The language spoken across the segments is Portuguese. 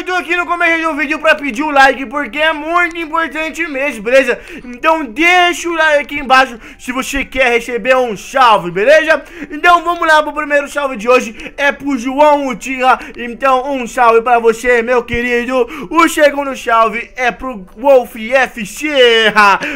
eu tô aqui no começo do vídeo pra pedir o like, porque é muito importante mesmo, beleza? Então deixa o like aqui embaixo se você quer receber um salve, beleza? Então vamos lá pro primeiro salve de hoje, é pro João Utinha, então um salve pra você, meu querido. O segundo salve é pro Wolf FC,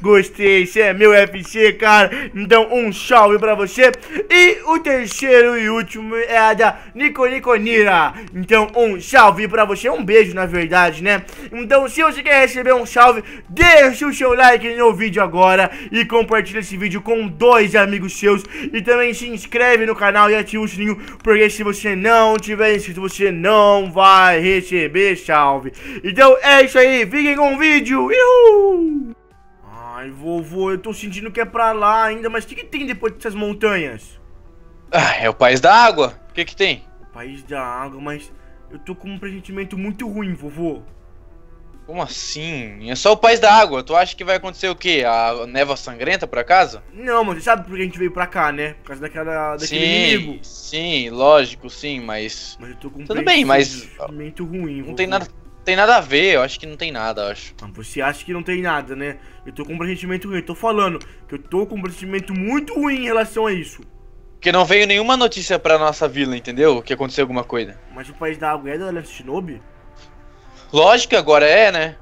gostei, você é meu FC, cara, então um salve pra você. E o terceiro e último é a da Nico Niconira, então um salve pra você, um beijo na verdade, né? Então se você quer receber um salve, deixa o seu like no vídeo agora e compartilha esse vídeo com dois amigos seus e também se inscreve no canal e ativa o sininho, porque se você não tiver inscrito, você não vai receber salve. Então é isso aí, fiquem com o vídeo. Uhul! Ai, vovô, eu tô sentindo que é pra lá ainda, mas o que, que tem depois dessas montanhas? Ah, é o país da água. O que que tem? O país da água, mas eu tô com um pressentimento muito ruim, vovô. Como assim? É só o país da água. Tu acha que vai acontecer o quê? A neva sangrenta, por acaso? Não, mas você sabe por que a gente veio pra cá, né? Por causa daquela, daquele sim, inimigo. sim, lógico, sim, mas Mas eu tô com um Tudo bem, mas- pressentimento ruim, não tem vovô. nada, tem nada a ver. Eu acho que não tem nada, eu acho. Ah, Você acha que não tem nada, né? Eu tô com um pressentimento ruim. Eu tô falando que eu tô com um pressentimento muito ruim em relação a isso. Porque não veio nenhuma notícia pra nossa vila, entendeu? Que aconteceu alguma coisa. Mas o país da água é da Shinobi? Lógico que agora é, né?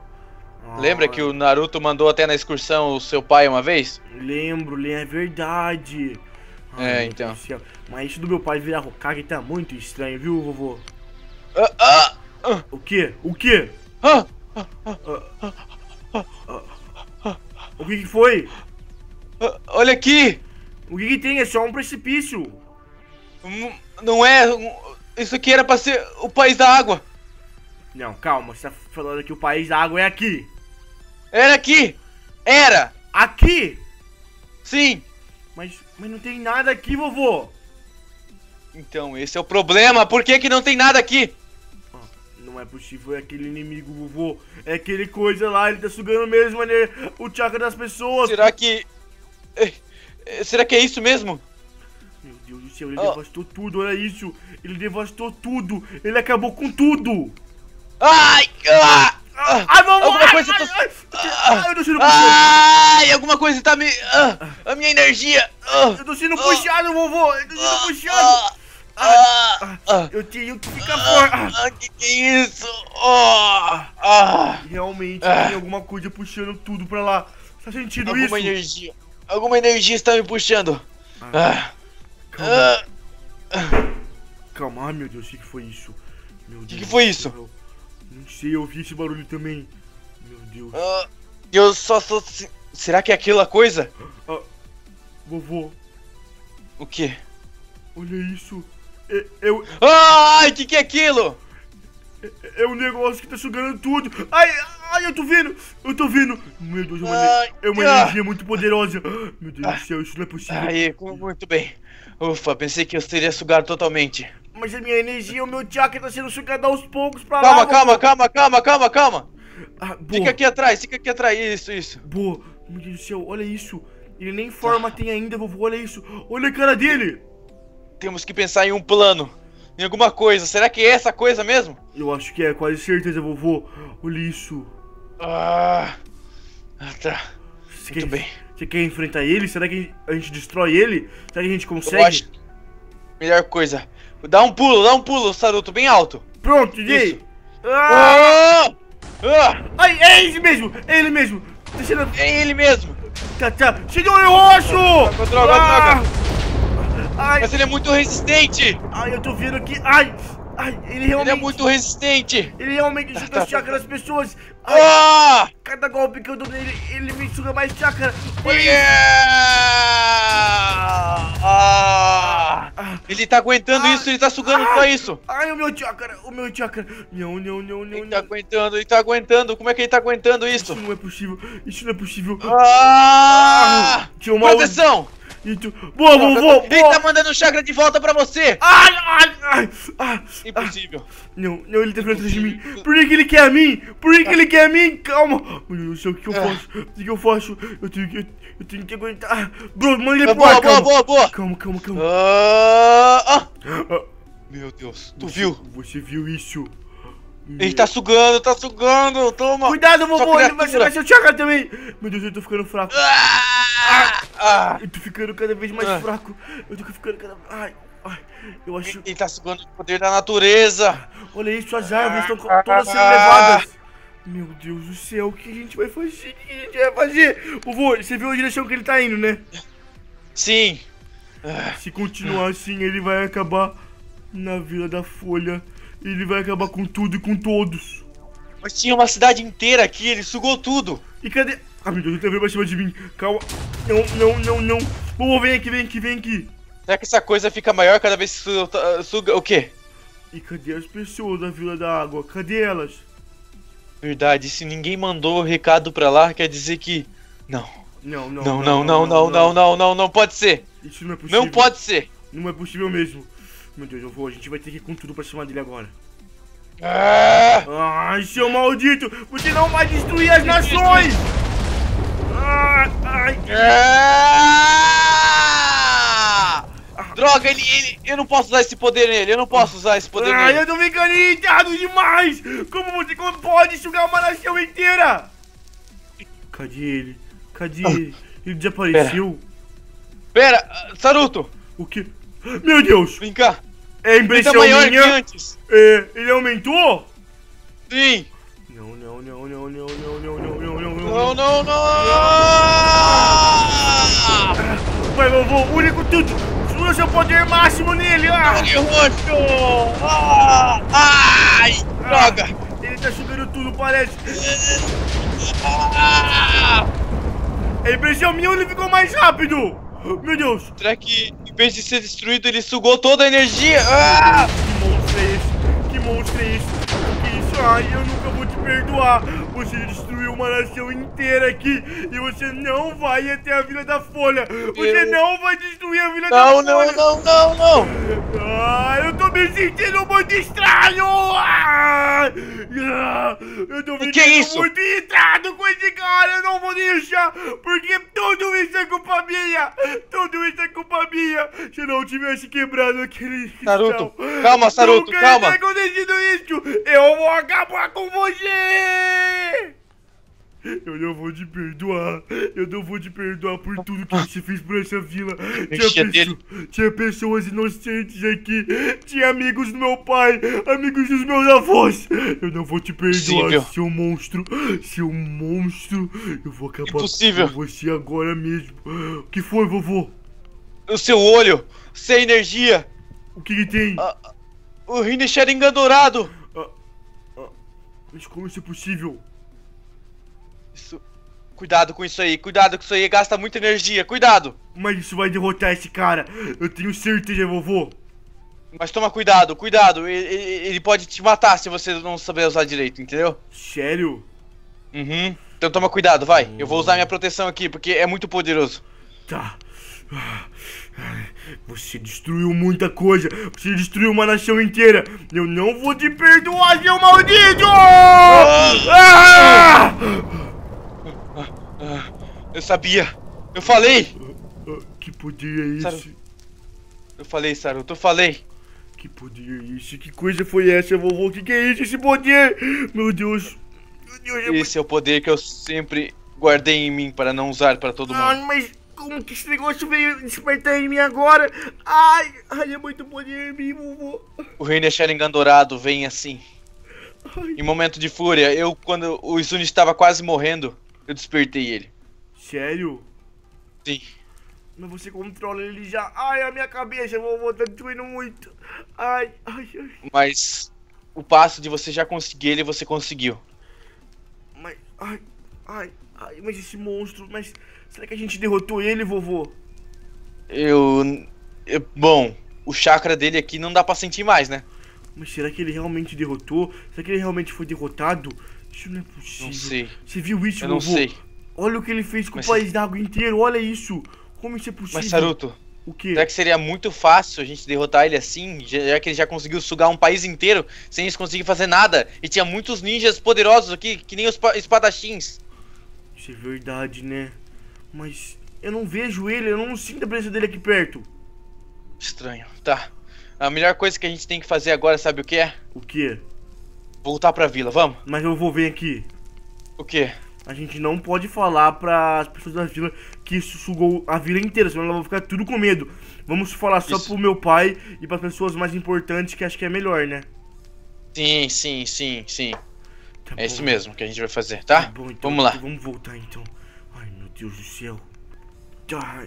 Ah, Lembra que o Naruto mandou até na excursão o seu pai uma vez? Lembro, é verdade. É, meu então. Mas isso do meu pai virar Hokage tá muito estranho, viu, vovô? Ah, ah, O quê? O quê? ah, O que que foi? ah, olha aqui! O que que tem? É só um precipício. Não é. Isso aqui era pra ser o país da água. Não, calma. Você tá falando que o país da água é aqui. Era aqui! Era! Aqui? Sim! Mas, mas não tem nada aqui, vovô. Então, esse é o problema. Por que, que não tem nada aqui? Ah, Não é possível, é aquele inimigo, vovô. É aquele coisa lá, ele tá sugando mesmo né, o chakra das pessoas. Será que. Eh, Será que é isso mesmo? Meu Deus do céu, ele Ah. devastou tudo, olha isso. Ele devastou tudo. Ele acabou com tudo. Ai! Ah! Ah! Ai, vovô! Alguma ai, coisa ai, tá- ai, eu tô sendo puxado. Ai! Alguma coisa tá me. ah, a minha energia! ah, Eu tô sendo Ah. puxado, vovô. Eu tô sendo ah, puxado. ah, ah, Eu tenho que ficar forte. Ah, ah, que que é isso? Ah, ah, Realmente, Ah. tem alguma coisa puxando tudo pra lá. Tá sentindo alguma isso? energia. Alguma energia está me puxando. Ah, Calma, ah, calma. Meu Deus, o que que foi isso? Meu Deus que do foi isso? Não sei, eu ouvi esse barulho também. Meu Deus. ah, eu só sou. Será que é aquela coisa? Vovô, O quê? olha isso. É, é, o- Ai, que que é aquilo? é um negócio que tá sugando tudo. Ai, ai, eu tô vendo. Eu tô vendo. Meu Deus, é uma, Ai, é uma ah. energia muito poderosa. Meu Deus do céu, isso não é possível. Aí, muito bem. Ufa, pensei que eu seria sugado totalmente. Mas a minha energia, o meu chakra tá sendo sugado aos poucos pra Calma, lá. calma, calma, calma, calma, calma. Ah, Fica aqui atrás, fica aqui atrás. Isso, isso. boa. Meu Deus do céu, olha isso. Ele nem forma tem ainda, vovô. Olha isso. Olha a cara dele. Temos que pensar em um plano. Em alguma coisa. Será que é essa coisa mesmo? Eu acho que é, quase certeza, vovô. Olha isso. Ah, ah, tá. Você Muito quer, bem. Você quer enfrentar ele? Será que a gente destrói ele? Será que a gente consegue? Eu acho. Melhor coisa. Dá um pulo, dá um pulo, Saruto, bem alto. Pronto, Jay. Ah! Ah! Ah! Ai, é ele mesmo. É ele mesmo. É ele mesmo. Tá, tá. Senhor roxo! Droga, droga, Ah! Ai, Mas ele é muito resistente. ai, eu tô vendo aqui. Ai, ai, ele Ele realmente... é muito resistente. Ele realmente suga tá, o chakra das pessoas. Ai, Ah! cada golpe que eu dou nele, ele me suga mais chakra. Olha. Yeah! Ah! Ah, Ele tá aguentando Ah! isso, ele tá sugando só isso. Ai, o meu chakra, o meu chakra. Não, não, não, não, Ele tá não. aguentando, ele tá aguentando. Como é que ele tá aguentando Isso isso? não é possível. Isso não é possível. Ah! Tinha uma Proteção! Isso. Boa, vovô, Ele boa. tá mandando o chakra de volta pra você! Ai, ai, ai. Ah, Impossível. Não, não, ele tá atrás de mim. Por que, que ele quer a mim? Por que, que ele quer a mim? Calma. Meu Deus do céu, o que, eu Ah. faço? O que, eu faço? Eu tenho que. Eu tenho que aguentar. Bro, manda ele Ah, pro ar, boa, boa, boa, boa! Calma, calma, calma. Ah, ah. Ah, Meu Deus, tu você- viu? Você viu isso? Ele tá sugando, tá sugando, toma! Cuidado, vovô, ele vai sugar seu chakra também. Meu Deus, eu tô ficando fraco. Ah! Ah! Eu tô ficando cada vez mais Ah. fraco. Eu tô ficando cada Ai, ai. Eu acho. Ele tá sugando o poder da natureza! Olha isso, as árvores estão Ah. todas sendo levadas. Meu Deus do céu, o que a gente vai fazer? O que a gente vai fazer? Vovô, você viu a direção que ele tá indo, né? Sim! Se continuar assim, ele vai acabar na Vila da Folha. Ele vai acabar com tudo e com todos. Mas tinha uma cidade inteira aqui, ele sugou tudo! E cadê? Ah, meu Deus, ele tá vindo pra cima de mim. Calma. Não, não, não, não. Vovô, vem aqui, vem aqui, vem aqui. Será que essa coisa fica maior cada vez que su- uh, suga o quê? E cadê as pessoas da Vila da Água? Cadê elas? Verdade, se ninguém mandou o recado pra lá, quer dizer que. Não. Não, não, Não, não, não, não, não, não, não, não pode ser! Isso não é possível. Não pode ser! Não é possível mesmo. Meu Deus, eu vou. A gente vai ter que ir com tudo pra cima dele agora. Ah! Ai, seu maldito! Você não vai destruir as nações! Ai. Ah! Droga, ele, ele. Eu não posso usar esse poder nele, eu não posso usar esse poder Ai, nele. eu tô ficando irritado demais! Como você como pode sugar uma nação inteira? Cadê ele? Cadê ele? Ele desapareceu? Pera, ah, Saruto, O que? Meu Deus! vem cá. É Ele tá impressão maior que minha? antes. É, ele aumentou? Sim. Não, não, não, não, não, não, não, não, não, não, Não, não, não. Vai, tudo! Suga seu poder máximo nele! Ah! Roxo! Ah! Ai! Droga! Ele tá sugando tudo, parece! Ah! Impressão minha ou ele ficou mais rápido? Meu Deus! Será que em vez de ser destruído ele sugou toda a energia? Ah! Que monstro é esse? Que monstro é esse? O que é isso? Ai, eu nunca vou te perdoar! Você destruiu uma nação inteira aqui e você não vai até a Vila da Folha! Você Eu- não vai destruir a Vila da Não, Folha! não, não, não, não! Ah, eu tô me sentindo muito estranho! Ah, eu tô me que é sentindo isso? muito irritado com esse cara! Eu não vou deixar! Porque tudo isso é culpa minha! Tudo isso é culpa minha! Se não tivesse quebrado aquele Saruto, calma, Saruto, nunca calma. ia Eu vou acabar com você! Eu não vou te perdoar. Eu não vou te perdoar por tudo que você fez por essa vila. Tinha, tinha pessoas inocentes aqui. Tinha amigos do meu pai, amigos dos meus avós. Eu não vou te perdoar, Impossível. seu monstro. Seu monstro. Eu vou acabar Impossível. com você agora mesmo. O que foi, vovô? O seu olho, sem energia, O que, que tem? Ah. O Rini Sharingan dourado. Mas como isso é possível? Isso... Cuidado com isso aí, cuidado com isso aí, gasta muita energia, cuidado. Mas isso vai derrotar esse cara. Eu tenho certeza, vovô. Mas toma cuidado, cuidado, ele, ele- ele pode te matar se você não saber usar direito, entendeu? Sério? Uhum. Então toma cuidado, vai. Eu vou usar minha proteção aqui, porque é muito poderoso. Tá. Você destruiu muita coisa. Você destruiu uma nação inteira. Eu não vou te perdoar, seu maldito! Ah! Eu sabia. Eu falei. Ah, Que poder é esse? Saru- Eu falei, Saruto, eu falei. Que poder é esse? Que coisa foi essa, vovô? Que que é isso, esse poder? Meu Deus. Meu Deus, é muito... Esse é o poder que eu sempre guardei em mim para não usar para todo Ai, mundo. mas como que esse negócio veio despertar em mim agora? Ai, ai, é muito poder em mim, vovô. O Reiner Sharingan dourado vem assim. Ai. Em momento de fúria, eu quando o Izuni estava quase morrendo, eu despertei ele. Sério? Sim. Mas você controla ele já. Ai, a minha cabeça, vovô, tá doendo muito. Ai, ai, ai. Mas o passo de você já conseguir ele, você conseguiu. Mas, ai, ai, ai, mas esse monstro, mas será que a gente derrotou ele, vovô? Eu, eu- bom, o chakra dele aqui não dá pra sentir mais, né? Mas será que ele realmente derrotou? Será que ele realmente foi derrotado? Isso não é possível. Não sei. Você viu isso, Eu não vovô? sei. Olha o que ele fez com Mas o país d'água inteiro, olha isso. Como isso é possível? Mas Saruto, O quê? será que seria muito fácil a gente derrotar ele assim, já que ele já conseguiu sugar um país inteiro sem eles conseguir fazer nada? E tinha muitos ninjas poderosos aqui, que nem os pa- espadachins. Isso é verdade, né? Mas eu não vejo ele, eu não sinto a presença dele aqui perto. Estranho, tá. A melhor coisa que a gente tem que fazer agora, sabe o que é? O quê? Voltar pra vila, vamos? Mas eu vou ver aqui. O quê? A gente não pode falar para as pessoas da vila que isso sugou a vila inteira, senão elas vão ficar tudo com medo. Vamos falar só Isso. pro meu pai e para pessoas mais importantes, que acho que é melhor, né? Sim, sim, sim, sim. Tá É isso mesmo que a gente vai fazer, tá? Tá bom, então, Vamos lá. Vamos voltar então. Deus do céu. Tá,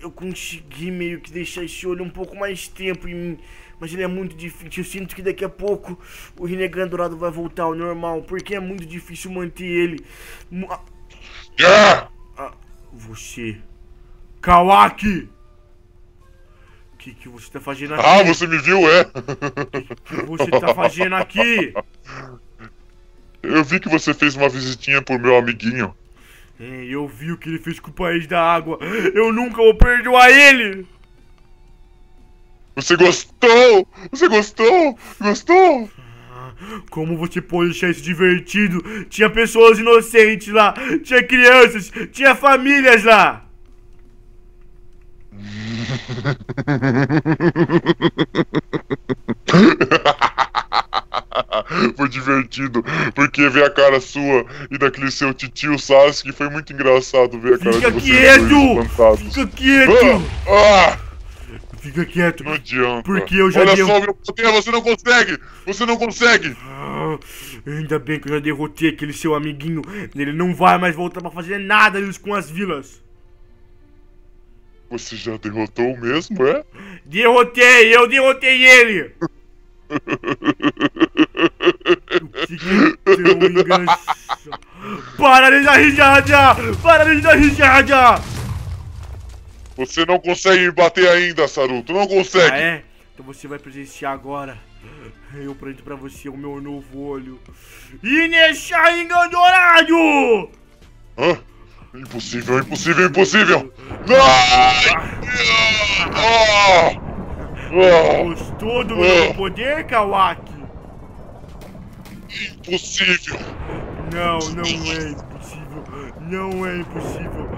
eu consegui meio que deixar esse olho um pouco mais tempo em mim. Mas ele é muito difícil. Eu sinto que daqui a pouco o Renegando Dourado vai voltar ao normal. Porque é muito difícil manter ele. Ah, Ah! ah, você. Kawaki! O que, que você tá fazendo aqui? Ah, você me viu, é? O que você tá fazendo aqui? Eu vi que você fez uma visitinha pro meu amiguinho. Eu vi o que ele fez com o país da água. Eu nunca vou perdoar ele! Você gostou? Você gostou? Gostou? Como você pode achar isso divertido? Tinha pessoas inocentes lá, tinha crianças, tinha famílias lá. Foi divertido, porque ver a cara sua e daquele seu titio Sasuke foi muito engraçado ver a cara Fica de quieto! Fica quieto! Ah, ah, Fica quieto! não adianta. Porque eu já Olha dei um- só, meu poder, você não consegue! Você não consegue! Ah, ainda bem que eu já derrotei aquele seu amiguinho. Ele não vai mais voltar pra fazer nada com as vilas. Você já derrotou mesmo, é? Derrotei, eu derrotei ele! O que que tão engraçado? Para de dar risada! Para de dar risada! Você não consegue me bater ainda, Saruto, não consegue! Ah, é? Então você vai presenciar agora. Eu prendo pra você o meu novo olho. Inesharingan Dourado! Hã? Impossível, impossível, impossível! Ai! Ah! Ah! Gostou do meu poder, Kawaki? Impossível! Não, não é impossível. Não é impossível.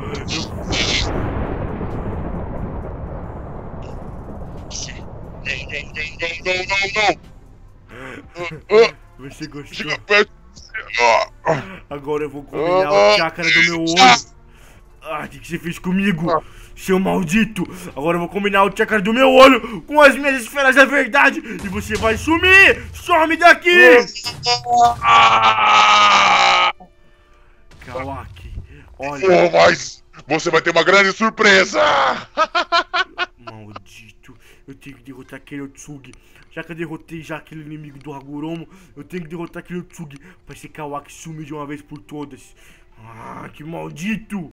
Não, não, não, não, não! Ah, Você gostou? Chega perto! Ah, Agora eu vou combinar o chakra do meu olho. Ah, o que que você fez comigo? Seu maldito! Agora eu vou combinar o chakra do meu olho com as minhas esferas da verdade e você vai sumir! Some daqui! ah! Kawaki, olha, mas você vai ter uma grande surpresa! maldito, eu tenho que derrotar aquele Otsugi. Já que eu derrotei já aquele inimigo do Haguromo, eu tenho que derrotar aquele Otsugi pra esse Kawaki sumir de uma vez por todas. Ah, que maldito!